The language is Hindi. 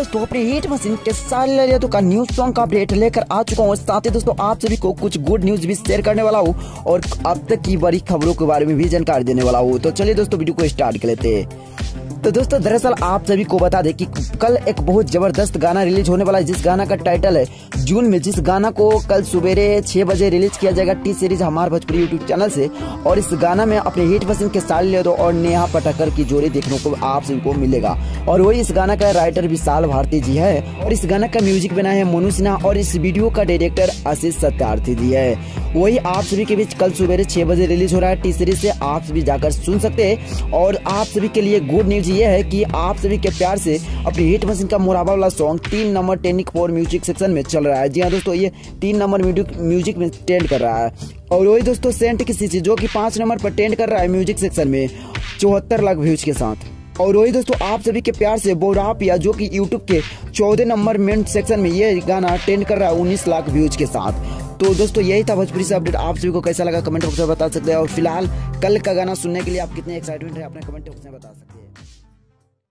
अपनी हिट मशीन के सारे तो का न्यूज़ सॉन्ग का अपडेट लेकर आ चुका हूँ। साथ ही दोस्तों, आप सभी को कुछ गुड न्यूज़ भी शेयर करने वाला हूँ और अब तक की बड़ी खबरों के बारे में भी जानकारी देने वाला हूँ। तो चलिए दोस्तों वीडियो को स्टार्ट कर लेते हैं। तो दोस्तों, दरअसल आप सभी को बता दें कि कल एक बहुत ज़बरदस्त गाना रिलीज़ होने वाला है। जिस गाना का टाइटल है, जून में, जिस गाना को कल सवेरे छह बजे रिलीज़ किया जाएगा टी सीरीज़ हमारे भोजपुरी यूट्यूब चैनल से, और इस गाना में अपने हिट मशीन के साल ले दो और नेहा पटकर की जोड़ी देखने को आप सभी को मिलेगा। और वही इस गाना का राइटर विशाल भारती जी है, और इस गाना का म्यूज़िक बनाया है मोनू सिन्हा, और इस वीडियो का डायरेक्टर आशीष सत्यार्थी जी है। वही आप सभी के बीच कल सवेरे छह बजे रिलीज़ हो रहा है टी सीरीज़ से, आप सभी जाकर सुन सकते हैं। और आप सभी के लिए गुड न्यूज़ ये है कि आप सभी के प्यार से अपनी हिट मशीन का मुराबा वाला सॉन्ग तीन नंबर टेनिक फोर म्यूज़िक सेक्शन में चल रहा है। जी हाँ दोस्तों, ये तीन नंबर म्यूज़िक में ट्रेंड कर रहा है। और वही दोस्तों सेंट की चीज़ जो कि पाँच नंबर पर ट्रेंड कर रहा है म्यूज़िक सेक्शन में, चौहत्तर लाख व्यूज़ के साथ। और वही दोस्तों, आप सभी के प्यार से बोरापिया जो कि यूट्यूब के चौदह नंबर मेन सेक्शन में ये गाना ट्रेंड कर रहा है उन्नीस लाख व्यूज़ के साथ। तो दोस्तों, यही था भोजपुरी से अपडेट। आप सभी को कैसा लगा? कमेंट बॉक्स में बता सकते हैं। और फ़िलहाल, कल का गाना सुनने के लिए आप कितने एक्साइटमेंट है, अपने कमेंट बॉक्स में बता सकते हैं।